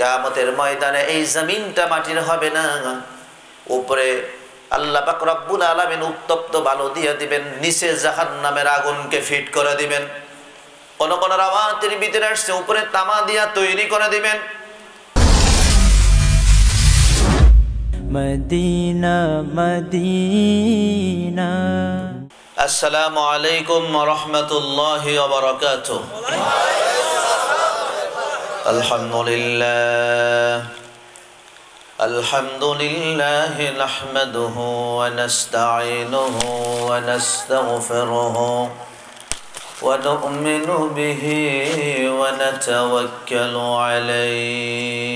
কামতের ময়দানে এই জমিনটা মাটির হবে না। উপরে আল্লাহ পাক রব্বুল আলামিন উত্তপ্ত বালু দিয়ে দিবেন নিচে জাহান্নামের আগুনকে ফিট করে দিবেন। কোন কোন রাওয়াতের ভিতরে আসছে উপরে তামা দিয়া তৈরি করে দিবেন। মদিনা মদিনা। আসসালামু আলাইকুম রহমতুল্লাহ الحمد لله الحمد لله نحمده ونستعينه ونستغفره ونؤمن به ونتوكل عليه.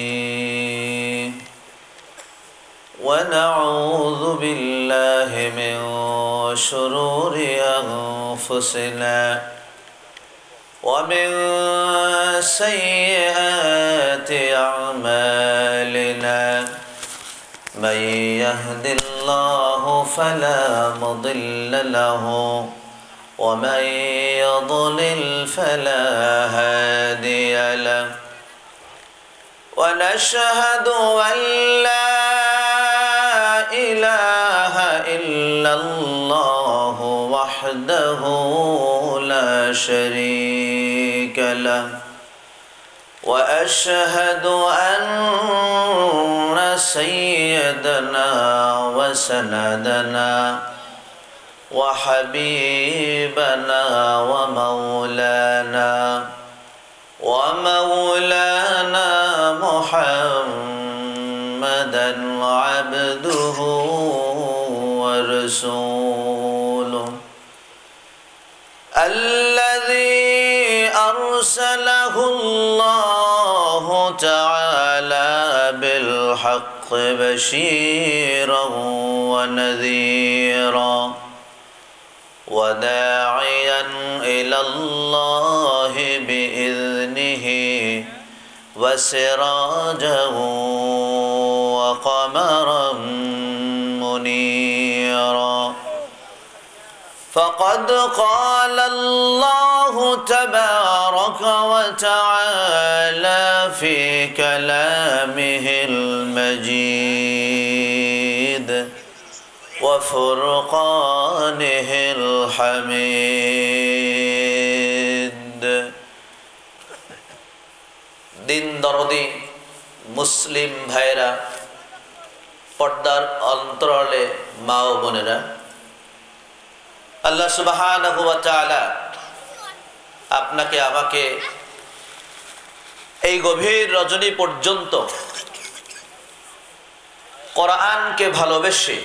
ونعوذ بالله من شرور أنفسنا ومن سيئات أعمالنا من يهد الله فلا مضل له ومن يضلل فلا هادي له ونشهد أن لا إله إلا الله وحده لا شريك وأشهد أن سيدنا وسندنا وحبيبنا ومولانا ومولانا محمدا عبده ورسوله الذي أرسله الله بالحق بشيرا ونذيرا وداعيا إلى الله بإذنه وسراجا وقمرا منيرا. فقد قال الله تبارك وتعالى في كلامه المجيد وفرقانه الحميد দিন দরদি মুসলিম ভাইরা পর্দার অন্তরালে মা ও বোনেরা আল্লাহ সুবাহ আপনাকে আমাকে এই গভীর রজনী পর্যন্ত কোরআনকে ভালোবেসে,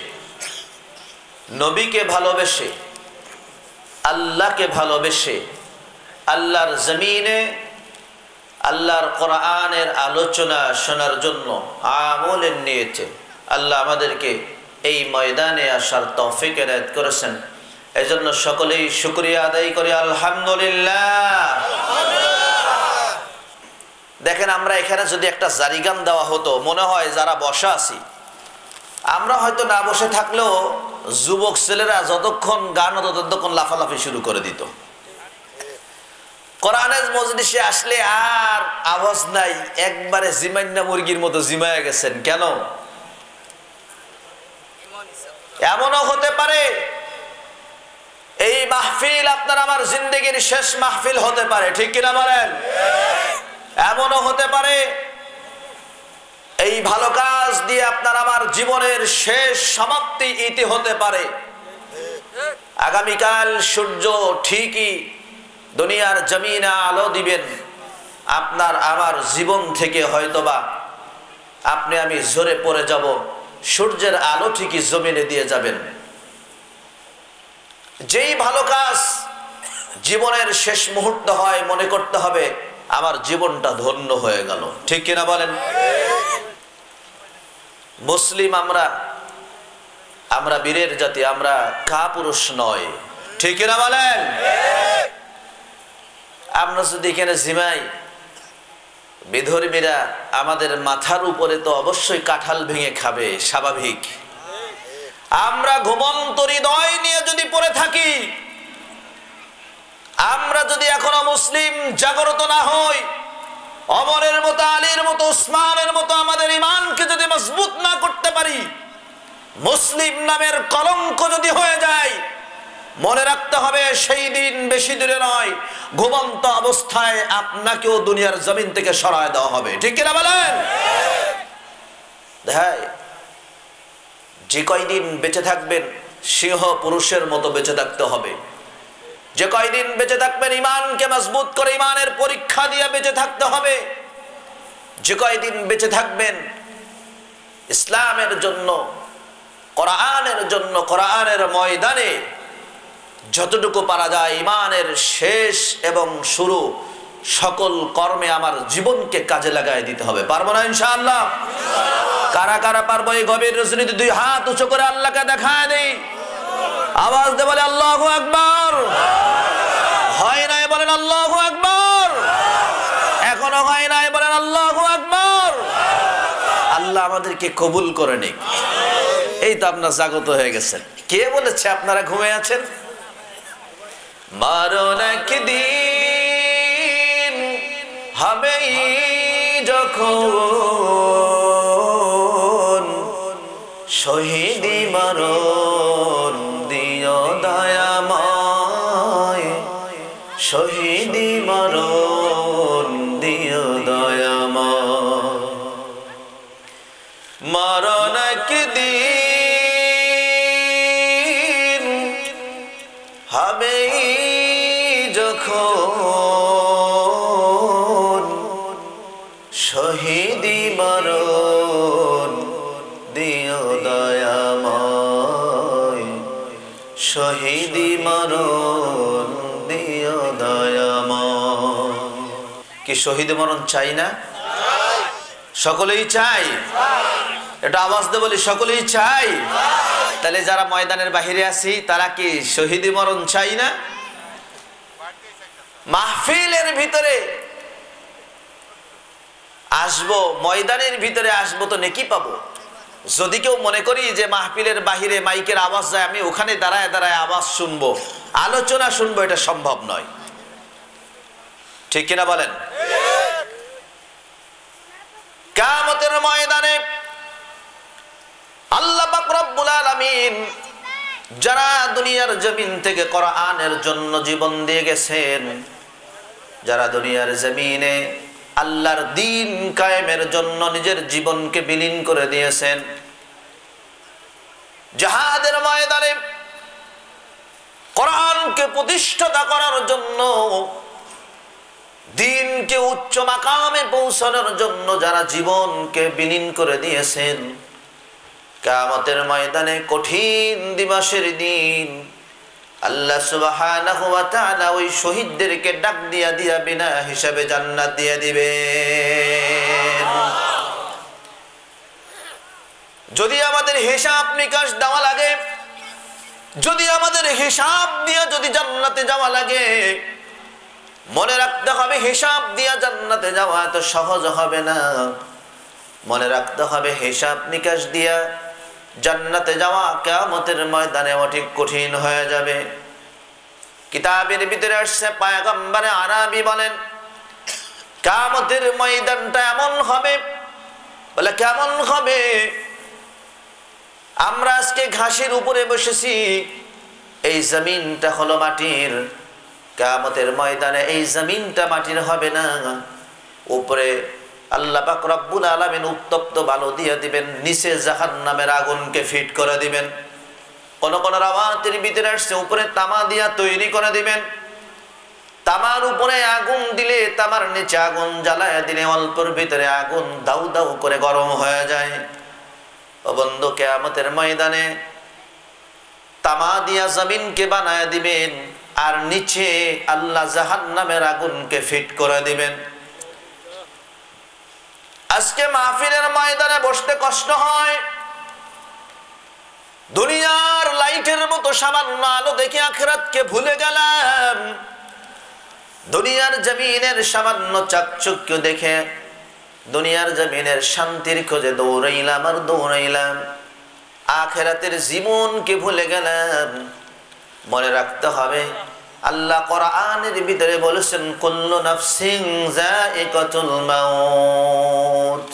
নবীকে ভালোবেসে, আল্লাহকে ভালোবেসে, আল্লাহর জমিনে, আল্লাহর কোরআনের আলোচনা শোনার জন্য আমলের নিয়েছে। আল্লাহ আমাদেরকে এই ময়দানে আসার তফিক এনায়ত করেছেন। এজন্য সকলেই শুক্রিয়া আদায় করি। আলহামদুলিল্লাহ। দেখেন, আমরা এখানে যদি একটা জারিগান দেওয়া হতো, মনে হয় যারা বসা আছি, আমরা হয়তো না বসে থাকলেও যুবক ছেলেরা যতক্ষণ গান হতো ততক্ষণ লাফালাফি শুরু করে দিত। কোরআনের মজলিসে আসলে আর আওয়াজ নাই, একবারে জিমান্না মুরগির মতো জিমায় গেছেন, কেন? এমনও হতে পারে, এই মাহফিল আপনার আমার জিন্দগির শেষ মাহফিল হতে পারে, ঠিক কিনা বলেন? এমনও হতে পারে, এই ভালো কাজ দিয়ে আপনার আমার জীবনের শেষ সমাপ্তি ইতি হতে পারে। আগামীকাল সূর্য ঠিকই দুনিয়ার জমিনে আলো দিবেন। আপনার আমার জীবন থেকে হয়তোবা আপনি আমি ঝরে পড়ে যাব, সূর্যের আলো ঠিকই জমিনে দিয়ে যাবেন। যেই ভালো কাজ জীবনের শেষ মুহূর্ত হয় মনে করতে হবে আমার জীবনটা ধন্য হয়ে গেল। ঠিক কিনা বলেন? মুসলিম আমরা আমরা বীরের জাতি, আমরা কা পুরুষ নয়। ঠিক কিনা বলেন? আমরা যদি এখানে জিমাই, বিধর্মীরা আমাদের মাথার উপরে তো অবশ্যই কাঁঠাল ভেঙে খাবে, স্বাভাবিক। আমরা ঘুমন্ত হৃদয় নিয়ে যদি পড়ে থাকি আমরা যদি এখনও মুসলিম, জাগ্রত না হই, অমরের মতো, আলীর মতো, উসমানের মতো আমাদের ইমানকে যদি মজবুত না করতে পারি, মুসলিম নামের কলঙ্ক যদি হয়ে যায়, মনে রাখতে হবে সেই দিন বেশি দূরে নয়। ঘুমন্ত অবস্থায় আপনাকেও দুনিয়ার জমিন থেকে সরায় দেওয়া হবে। ঠিক কিনা বলেন? হ্যাঁ যে কয়দিন বেঁচে থাকবেন সিংহ পুরুষের মতো বেঁচে থাকতে হবে। যে কয়দিন বেঁচে থাকবেন ইমানকে মজবুত করে ইমানের পরীক্ষা দিয়ে বেঁচে থাকতে হবে। যে কয়দিন বেঁচে থাকবেন ইসলামের জন্য, কোরআনের জন্য, কোরআনের ময়দানে যতটুকু পারা যায় ইমানের শেষ এবং শুরু, সকল কর্মে আমার জীবনকে কাজে লাগাই দিতে হবে। পারব না ইনশাআল্লাহ? কারা কারা পারব এই গভীর রজনীতে? দুই হাত উঁচু করে আল্লাহকে দেখায় দেই। আওয়াজ দে বলে, আল্লাহ আকবর। হয় নাই বলেন, আল্লাহ আকবর। এখনও হয় নাই বলেন, আল্লাহ আকবর। আল্লাহ আমাদেরকে কবুল করে নিক। এই তো আপনার জাগত হয়ে গেছেন কে বলেছে আপনারা ঘুমে আছেন? মারণ একদিন হবেই যখন শহীদি মারণ দিও দয়াময় কি শহীদ মরণ চাই না? সকলেই চাই। এটা আওয়াজ দিয়ে বলি, সকলেই চাই। তাহলে যারা ময়দানের বাহিরে আছি, তারা কি শহীদ মরণ চাই না? মাহফিলের ভিতরে আসব, ময়দানের ভিতরে আসব তো নেকি পাবো? যদি কেউ মনে করি যে মাহফিলের বাহিরে মাইকের আওয়াজ যায়, আমি ওখানে দাঁড়ায় দাঁড়ায় আওয়াজ শুনব। আলোচনা শুনব, এটা সম্ভব নয়। ঠিক কিনা বলেন? কামতের ময়দানে আল্লাহ রব্বুল আলামিন যারা দুনিয়ার জমিন থেকে কোরআনের জন্য জীবন দিয়ে গেছেন, যারা দুনিয়ার জমিনে আল্লাহর দিন কায়েমের জন্য নিজের জীবনকে বিলীন করে দিয়েছেন, জাহাদের ময়দানে কোরআনকে প্রতিষ্ঠাতা করার জন্য দিনকে উচ্চ মাকামে পৌঁছানোর জন্য যারা জীবনকে বিলীন করে দিয়েছেন কামতের ময়দানে কঠিন দিবসের দিন ওই শহীদদেরকে ডাক দিয়া হিসাবে দিয়ে যদি আমাদের হিসাব নিকাশ দেওয়া লাগে, যদি আমাদের হিসাব দিয়ে যদি জান্নাতে যাওয়া লাগে মনে রাখতে হবে, হিসাব দিয়া জান্নাতে যাওয়া এত সহজ হবে না। মনে রাখতে হবে, হিসাব নিকাশ দিয়া জান্নাতে যাওয়া কেমতের ময়দানে ঠিক কঠিন হয়ে যাবে। কিতাবের ভিতরে আসছে, পায়গম্বরে আরাবি বলেন কামতের ময়দানটা এমন হবে, বলে কেমন হবে? আমরা আজকে ঘাসের উপরে বসেছি, এই জমিনটা হলো মাটির। কামতের ময়দানে এই জমিনটা মাটির হবে না। উপরে আল্লাহ পাক রব্বুল আলামিন উত্তপ্ত বালু দিয়ে দিবেন, নিচে জাহান নামের আগুনকে ফিট করে দিবেন। কোন কোন রাওয়াতের ভিতরে আসছে, উপরে তামা দিয়া তৈরি করে দিবেন। তামার উপরে আগুন দিলে, তামার নিচে আগুন জ্বালায় দিলে অল্পর ভিতরে আগুন দাউ দাউ করে গরম হয়ে যায়। ও বন্ধু, কেয়ামতের ময়দানে তামা দিয়া জমিনকে বানায় দিবেন। আর নিচে আল্লাহ জাহান নামের আগুনকে ফিট করে দিবেন। আজকে মাহফিলের ময়দানে বসতে কষ্ট হয়। দুনিয়ার লাইটের মতো সামান্য আলো দেখে আখেরাতকে ভুলে গেলাম। দুনিয়ার জমিনের সামান্য চাকচক্য দেখে দুনিয়ার জমিনের শান্তির খোঁজে দৌড়াইলাম আর দৌড়াইলাম। আখেরাতের জীবনকে ভুলে গেলাম। মনে রাখতে হবে আল্লাহ কোরআনের ভিতরে বলেছেন, কুল্লু নাফসিন যায়িকাতুল মাউত।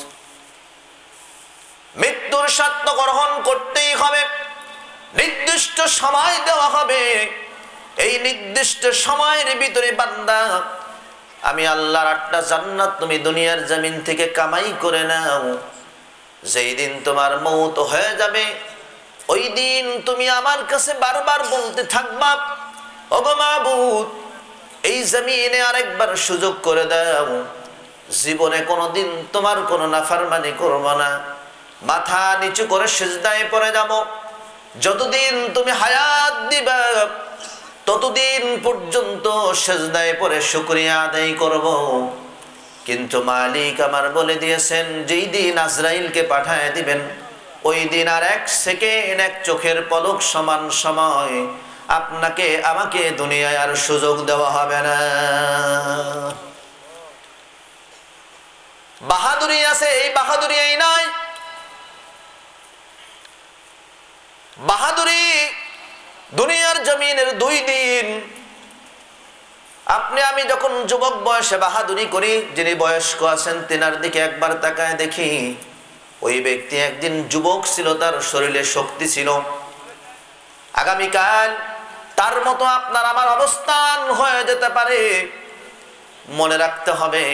মৃত্যুর সত্য গ্রহণ করতেই হবে, নির্দিষ্ট সময় দেওয়া হবে। এই নির্দিষ্ট সময়ের ভিতরে বান্দা, আমি আল্লাহর আটটা জান্নাত তুমি দুনিয়ার জমিন থেকে কামাই করে নাও। যেই দিন তোমার মৌত হয়ে যাবে, ওই দিন তুমি আমার কাছে বারবার বলতে থাকবা অগমাবুত এই জমিনে আরেকবার সুযোগ করে দাও। জীবনে কোনোদিন তোমার কোনো নাফারমানি করব না। মাথা নিচু করে সেজদায় পড়ে যাব। যতদিন তুমি হায়াত দিবা, ততদিন পর্যন্ত সেজদায় পরে শুক্রিয়া আদায় করব। কিন্তু মালিক আমার বলে দিয়েছেন, যেই দিন আজরাইলকে পাঠায় দিবেন, ওই দিন আর এক সেকেন্ড, এক চোখের পলক সমান সময় আপনাকে, আমাকে দুনিয়ায় আর সুযোগ দেওয়া হবে না। বাহাদুরি আছে, এই বাহাদুরি এই নয়। বাহাদুরি দুনিয়ার জমিনের দুই দিন। আপনি, আমি যখন যুবক বয়সে বাহাদুরি করি, যিনি বয়স্ক আছেন, তেনার দিকে একবার তাকায় দেখি, ওই ব্যক্তি একদিন যুবক ছিল, তার শরীরে শক্তি ছিল। আগামীকাল তার মতো আপনার আমার অবস্থান হয়ে যেতে পারে। মনে রাখতে হবে,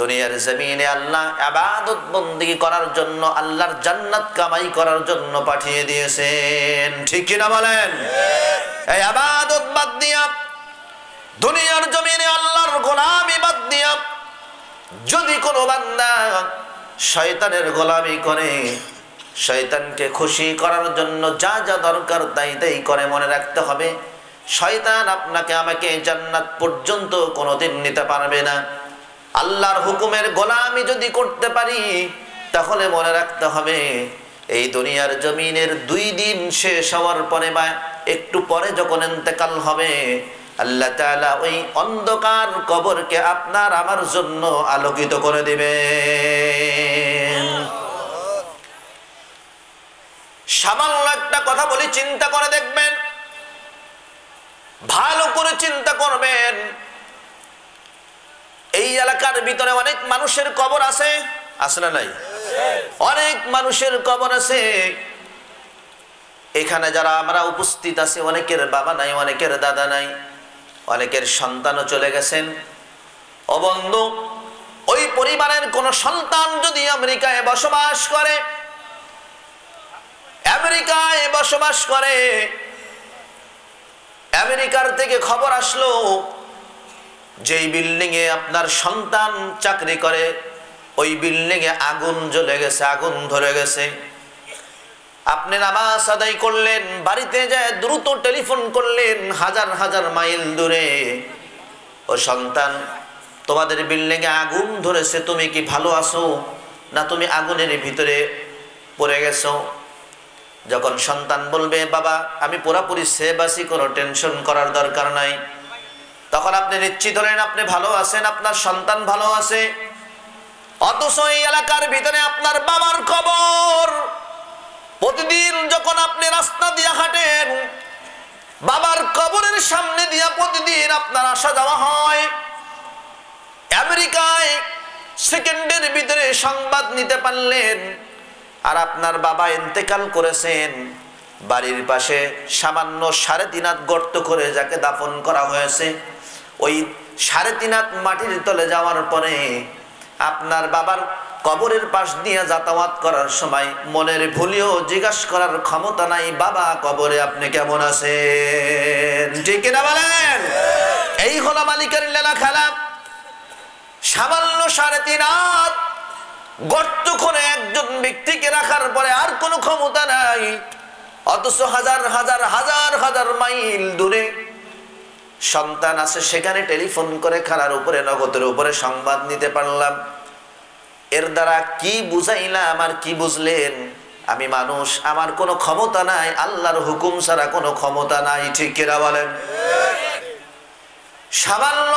দুনিয়ার জমিনে আল্লাহ আবাদত বন্দি করার জন্য, আল্লাহর জান্নাত কামাই করার জন্য পাঠিয়ে দিয়েছেন। ঠিক কিনা বলেন? এই আবাদত বাদ দিয়া, দুনিয়ার জমিনে আল্লাহর গোলামি বাদ দিয়া, যদি কোনো বান্দা শয়তানের গোলামি করে, শয়তানকে খুশি করার জন্য যা যা দরকার তাই তাই করে, মনে রাখতে হবে শয়তান আপনাকে আমাকে জান্নাত পর্যন্ত কোনোদিন নিতে পারবে না। আল্লাহর হুকুমের গোলামি যদি করতে পারি, তাহলে মনে রাখতে হবে, এই দুনিয়ার জমিনের দুই দিন শেষ হওয়ার পরে বা একটু পরে যখন এতেকাল হবে, আল্লাহ তাআলা ওই অন্ধকার কবরকে আপনার আমার জন্য আলোকিত করে দিবেন। সামান্য একটা কথা বলি, চিন্তা করে দেখবেন ভালো করে চিন্তা করবেন। এই এলাকার ভিতরে অনেক মানুষের কবর আছে? না নাই? অনেক মানুষের কবর আছে। এখানে যারা আমরা উপস্থিত আছি, অনেকের বাবা নাই, অনেকের দাদা নাই, অনেকের সন্তানও চলে গেছেন। অবন্ধ ওই পরিবারের কোন সন্তান যদি আমেরিকায় বসবাস করে, আমেরিকায় বসবাস করে আমেরিকার থেকে খবর আসলো যেই বিল্ডিং এ আপনার সন্তান চাকরি করে, ওই বিল্ডিং এ আগুন জ্বলে গেছে, আগুন ধরে গেছে। আপনি নামাজ আদায় করলেন, বাড়িতে যায় দ্রুত টেলিফোন করলেন হাজার হাজার মাইল দূরে। ও সন্তান, তোমাদের বিল্ডিং এ আগুন ধরেছে, তুমি কি ভালো আছো? না তুমি আগুনের ভিতরে পড়ে গেছো? যখন সন্তান বলবে, বাবা, আমি পুরাপুরি সেভ আছি কোনো টেনশন করার দরকার নাই। তখন আপনি নিশ্চিত হলেন, আপনি ভালো আছেন, আপনার সন্তান ভালো আছে। অথচ এই এলাকার ভিতরে আপনার বাবার খবর প্রতিদিন যখন আপনি রাস্তা দিয়ে হাঁটেন, বাবার কবরের সামনে দিয়া প্রতিদিন আপনার আসা যাওয়া হয়। আমেরিকায় সেকেন্ডের ভিতরে সংবাদ নিতে পারলেন আর আপনার বাবা ইন্তেকাল করেছেন, বাড়ির পাশে সামান্য সাড়ে তিন হাত গর্ত করে যাকে দাফন করা হয়েছে, ওই সাড়ে তিন হাত মাটির তলে যাওয়ার পরে আপনার বাবার কবরের পাশ দিয়ে যাতায়াত করার সময় মনের ভুলিও জিজ্ঞাসা করার ক্ষমতা নাই, বাবা, কবরে আপনি কেমন আছেন? ঠিক না বলেন? এই হলো মালিকের লেলা খেলা। সামান্য সাড়ে তিন হাত গর্ত করে একজন ব্যক্তিকে রাখার পরে আর কোনো ক্ষমতা নাই। অথচ হাজার হাজার হাজার হাজার মাইল দূরে সন্তান আছে, সেখানে টেলিফোন করে খারার উপরে, নগদের উপরে সংবাদ নিতে পারলাম। এর দ্বারা কি বুঝাইলাম আর কি বুঝলেন? আমি মানুষ, আমার কোনো ক্ষমতা নাই, আল্লাহর হুকুম ছাড়া কোনো ক্ষমতা নাই, ঠিক কিনা বলেন? সামান্য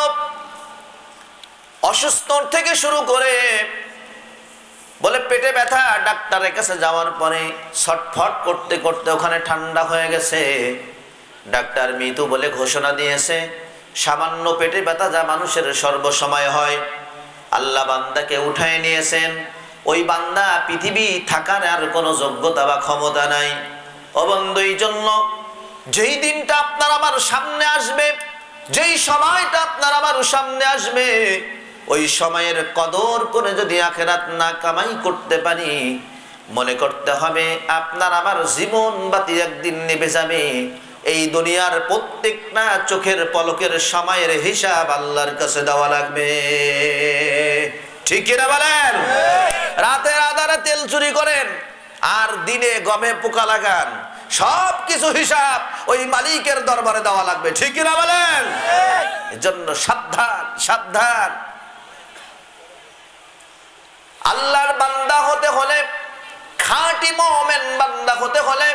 অসুস্থ থেকে শুরু করে বলে, পেটে ব্যথা, ডাক্তারের কাছে যাওয়ার পরে ছটফট করতে করতে ওখানে ঠান্ডা হয়ে গেছে। ডাক্তার মৃত্যু বলে ঘোষণা দিয়েছে, সামান্য পেটে ব্যথা যা মানুষের সর্বসময় হয়। আল্লাহ বান্দাকে উঠায় নিয়েছেন, ওই বান্দা পৃথিবী থাকার আর কোনো যোগ্যতা বা ক্ষমতা নাই। অবন্ধ এই জন্য যেই দিনটা আপনার আমার সামনে আসবে, যেই সময়টা আপনার আমার সামনে আসবে ওই সময়ের কদর করে যদি আখেরাত না কামাই করতে পারি, মনে করতে হবে আপনার আমার জীবন বাতি একদিন নেবে যাবে। এই দুনিয়ার প্রত্যেকটা চোখের পলকের সময়ের হিসাব আল্লাহর কাছে দেওয়া লাগবে। ঠিক কিনা বলেন? রাতের আধারে তেল চুরি করেন, আর দিনে গমে পোকা লাগান। সব কিছু হিসাব ওই মালিকের দরবারে দেওয়া লাগবে। ঠিক কিনা বলেন? এজন্য সাবধান সাবধান। আল্লাহর বান্দা হতে হলে, খাঁটি মোমেন বান্দা হতে হলে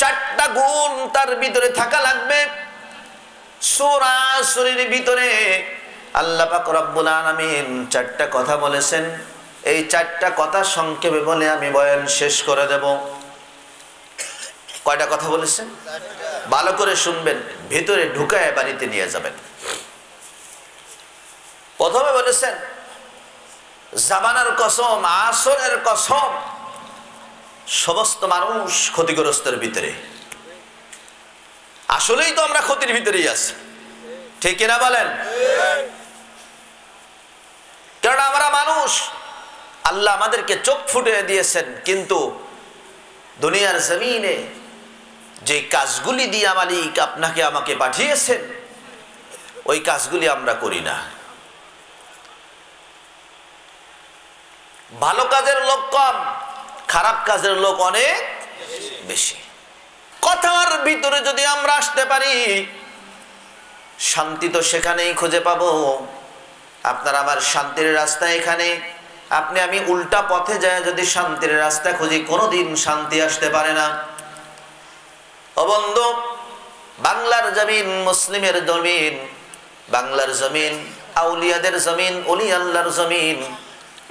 চারটা গুণ তার ভিতরে থাকা লাগবে। সোরাসুরির ভিতরে আল্লাহ রব্বুল আলামিন চারটা কথা বলেছেন। এই চারটা কথা সংক্ষেপে বলে আমি বয়ান শেষ করে দেব। কয়টা কথা বলেছেন? ভালো করে শুনবেন, ভিতরে ঢুকায় বাড়িতে নিয়ে যাবেন। প্রথমে বলেছেন জামানার কসম, আসরের কসম, সমস্ত মানুষ ক্ষতিগ্রস্তের ভিতরে। আসলেই তো আমরা ক্ষতির ভিতরেই আছি। ঠিক কিনা বলেন? কারণ আমরা মানুষ, আল্লাহ আমাদেরকে চোখ ফুটে দিয়েছেন, কিন্তু দুনিয়ার জমিনে যে কাজগুলি দিয়ে মালিক আপনাকে আমাকে পাঠিয়েছেন, ওই কাজগুলি আমরা করি না। ভালো কাজের লোক কম, খারাপ কাজের লোক অনেক বেশি। কথার ভিতরে যদি আমরা আসতে পারি, শান্তি তো সেখানেই খুঁজে পাবো। আপনার আমার শান্তির রাস্তা এখানে। আপনি, আমি উল্টা পথে যায় যদি শান্তির রাস্তা খুঁজি, কোনোদিন শান্তি আসতে পারে না। অবন্ধ বাংলার জমিন মুসলিমের জমিন, বাংলার জমিন, আউলিয়াদের জমিন অলি আল্লাহর জমিন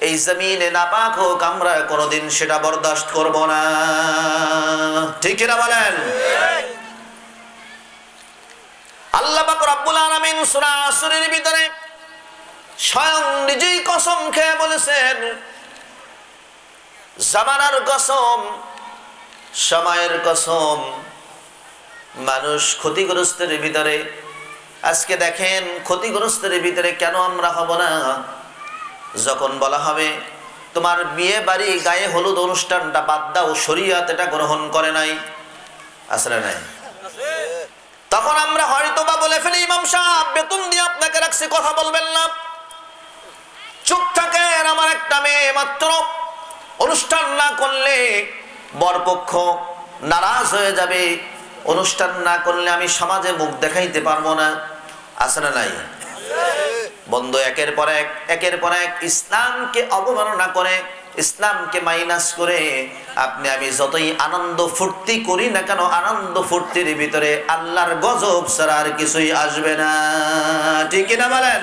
এই জমিনে নাপাক হোক, আমরা কোনোদিন সেটা বরদাস্ত করব না। ঠিক কিনা বলেন? আল্লাহ ভিতরে স্বয়ং নিজেই কসম খেয়ে বলেছেন, জামানার কসম, সময়ের কসম, মানুষ ক্ষতিগ্রস্তের ভিতরে, আজকে দেখেন ক্ষতিগ্রস্তের ভিতরে কেন আমরা হব না? যখন বলা হবে, তোমার বিয়ে বাড়ি গায়ে হলুদ অনুষ্ঠানটা বাদ দাও, শরিয়াত এটা গ্রহণ করে নাই। আসলে নাই। তখন আমরা হয়তো বা বলে ফেলি, ইমাম সাহেব, বেতন দিয়ে আপনাকে রাখছি, কথা বলবেন না। চুপ থাকেন আমার একটা মেয়ে মাত্র। অনুষ্ঠান না করলে বরপক্ষ নারাজ হয়ে যাবে। অনুষ্ঠান না করলে আমি সমাজে মুখ দেখাইতে পারব না। আসলে নাই। বন্ধ, একের পর এক, একের পর এক ইসলামকে অবমাননা করে, ইসলামকে মাইনাস করে, আপনি, আমি যতই আনন্দ ফুর্তি করি না কেন, আনন্দ ফুর্তির ভিতরে আল্লাহর গজব ছাড়া আর কিছুই আসবে না। ঠিক না বলেন?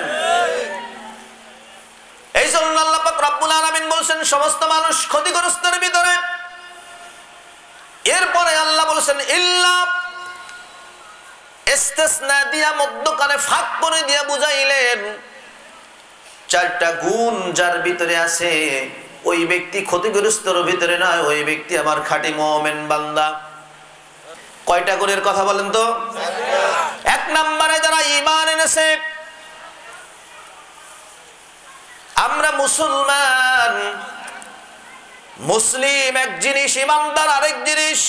এই জন্য আল্লাহ রব্বুল আলামিন বলছেন, সমস্ত মানুষ ক্ষতিগ্রস্তের ভিতরে। এরপরে আল্লাহ বলছেন, ইল্লা ইস্তেসনা দিয়া মধ্যকালে ফাঁক করে দিয়া বুঝাইলেন, চারটা গুণ যার ভিতরে আছে, ওই ব্যক্তি ক্ষতিগ্রস্তর ভিতরে নয় ওই ব্যক্তি আমার খাঁটি মোমেন বান্দা। কয়টা গুণের কথা বলেন তো? এক নম্বরে যারা ইমান এনেছে, আমরা মুসলমান, মুসলিম এক জিনিস ইমানদার আরেক জিনিস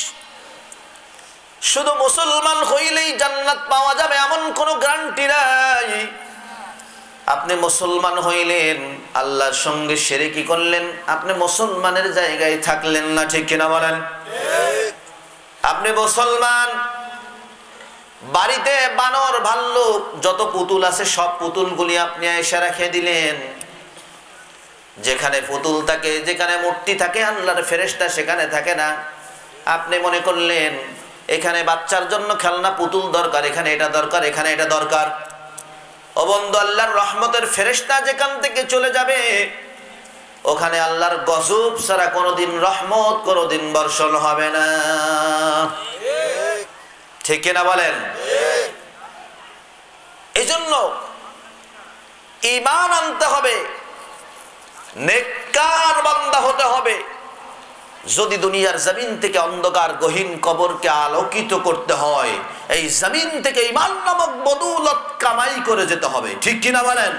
শুধু মুসলমান হইলেই জান্নাত পাওয়া যাবে, এমন কোনো গ্যারান্টি নাই। আপনি মুসলমান হইলেন, আল্লাহর সঙ্গে সেরে কি করলেন, আপনি মুসলমানের জায়গায় থাকলেন না, ঠিক কিনা বলেন? আপনি মুসলমান, বাড়িতে বানর, ভাল্লুক, যত পুতুল আছে, সব পুতুলগুলি আপনি এসে রেখে দিলেন। যেখানে পুতুল থাকে, যেখানে মূর্তি থাকে, আল্লাহর ফেরেস্তা সেখানে থাকে না। আপনি মনে করলেন এখানে বাচ্চার জন্য খেলনা পুতুল দরকার, এখানে এটা দরকার, এখানে এটা দরকার। অবন্ধ আল্লাহর রহমতের ফেরেস্তা যেখান থেকে চলে যাবে, ওখানে আল্লাহর গজব ছাড়া কোনোদিন রহমত, কোনোদিন বর্ষণ হবে না। ঠিক কিনা বলেন? এই জন্য ইমান আনতে হবে, নেককার বান্দা হতে হবে। যদি দুনিয়ার জমিন থেকে অন্ধকার গহীন কবরকে আলোকিত করতে হয়, এই জমিন থেকে ইমান নামক বদৌলত কামাই করে যেতে হবে। ঠিক কিনা বলেন?